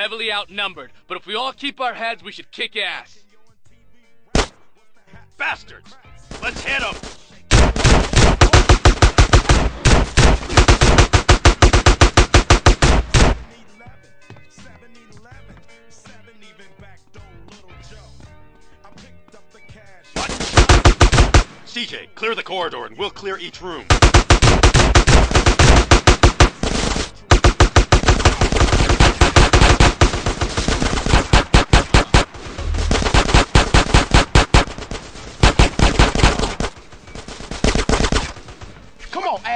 heavily outnumbered, but if we all keep our heads, we should kick ass. Bastards! Let's hit them! CJ, clear the corridor and we'll clear each room.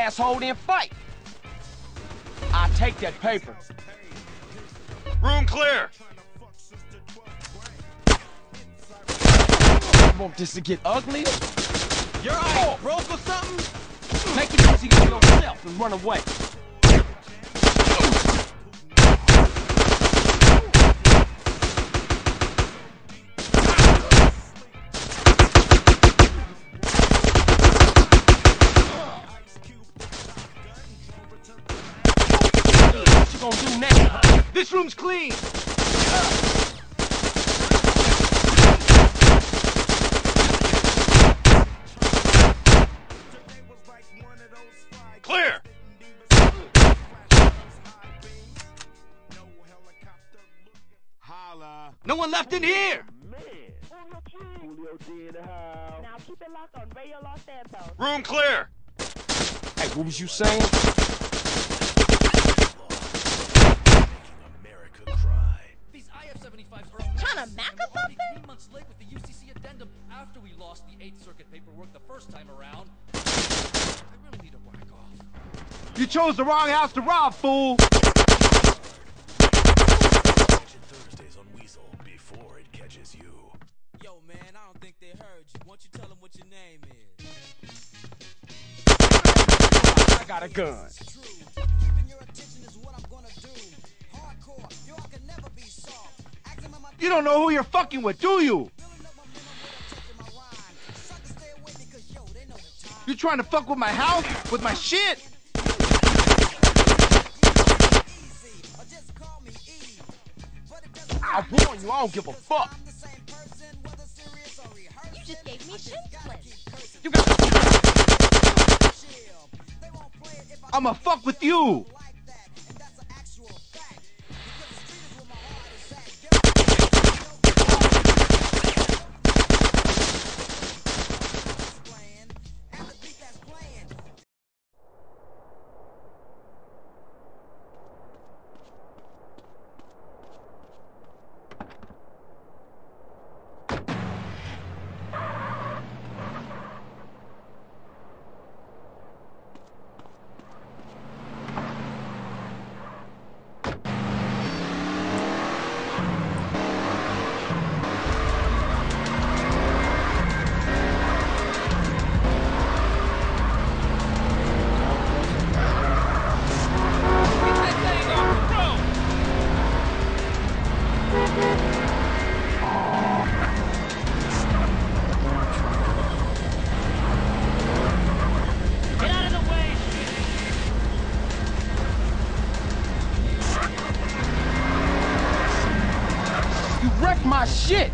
Asshole, then fight. I take that paper. Room clear! You want this to get uglier? You're all broke or something? Make it easy on yourself and run away. Gonna do next? This room's clean. Clear! No one left in here. Now keep it locked on Radio Los Santos. Room clear! Hey, what was you saying? We lost the 8th Circuit paperwork the first time around. I really need to whack off. You chose the wrong house to rob, fool. Thursdays on Weazel before it catches you. Yo, man, I don't think they heard you. Why don't you tell them what your name is? I got a gun. Keeping your attention is what I'm gonna do. Hardcore, yo, I can never be soft. Ask them am I You don't know who you're fucking with, do you? Trying to fuck with my house? With my shit? I warn you, I don't give a fuck. You just gave me splints. You got I'ma fuck with you. shit.